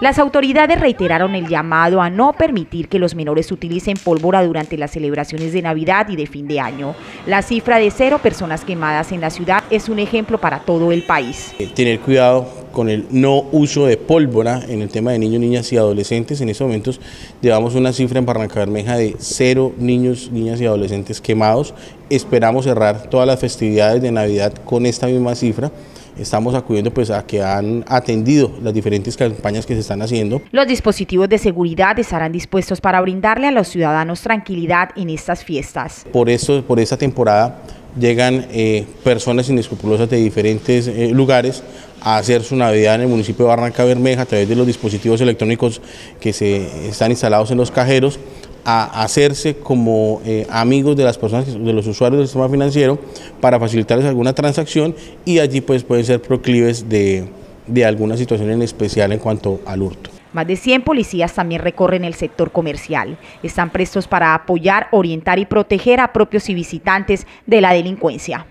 Las autoridades reiteraron el llamado a no permitir que los menores utilicen pólvora durante las celebraciones de Navidad y de fin de año. La cifra de cero personas quemadas en la ciudad es un ejemplo para todo el país. Eh, tener cuidado con el no uso de pólvora en el tema de niños, niñas y adolescentes. En estos momentos llevamos una cifra en Barranca Bermeja de cero niños, niñas y adolescentes quemados. Esperamos cerrar todas las festividades de Navidad con esta misma cifra estamos acudiendo pues a que han atendido las diferentes campañas que se están haciendo. Los dispositivos de seguridad estarán dispuestos para brindarle a los ciudadanos tranquilidad en estas fiestas. Por eso, por esta temporada llegan eh, personas inescrupulosas de diferentes eh, lugares a hacer su Navidad en el municipio de Barranca Bermeja a través de los dispositivos electrónicos que se están instalados en los cajeros a hacerse como eh, amigos de las personas, de los usuarios del sistema financiero para facilitarles alguna transacción y allí pues pueden ser proclives de, de alguna situación en especial en cuanto al hurto. Más de 100 policías también recorren el sector comercial. Están prestos para apoyar, orientar y proteger a propios y visitantes de la delincuencia.